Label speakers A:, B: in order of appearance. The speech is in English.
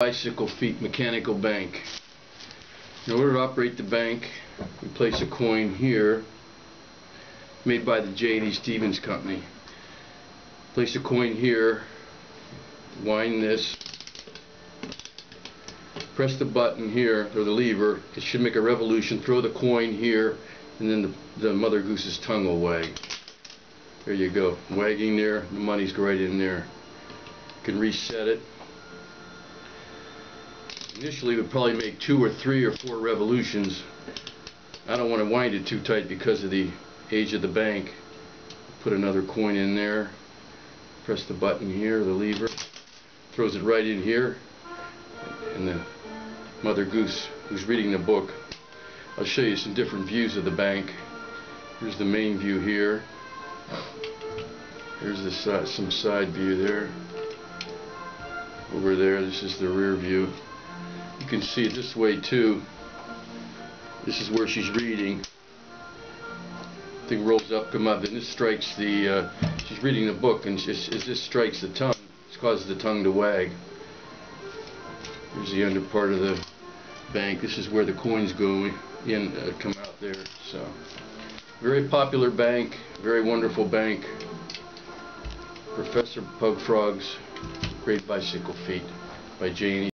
A: bicycle feat mechanical bank. In order to operate the bank, we place a coin here, made by the J.D. Stevens Company. Place a coin here, wind this, press the button here, or the lever, it should make a revolution, throw the coin here, and then the, the mother goose's tongue will wag. There you go, wagging there, the money's right in there. You can reset it. Initially, it would probably make two or three or four revolutions. I don't want to wind it too tight because of the age of the bank. Put another coin in there. Press the button here, the lever. Throws it right in here. And the mother goose who's reading the book. I'll show you some different views of the bank. Here's the main view here. Here's si some side view there. Over there, this is the rear view. You can see it this way too. This is where she's reading. Thing rolls up, come up, and this strikes the. Uh, she's reading the book, and as this strikes the tongue, it causes the tongue to wag. Here's the under part of the bank. This is where the coins go in, uh, come out there. So, very popular bank, very wonderful bank. Professor Pug Frog's Great Bicycle Feat by Janie.